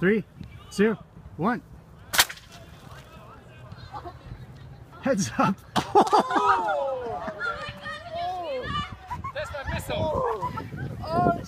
Three, two, one. Heads up. Oh! oh. That's my missile. Oh,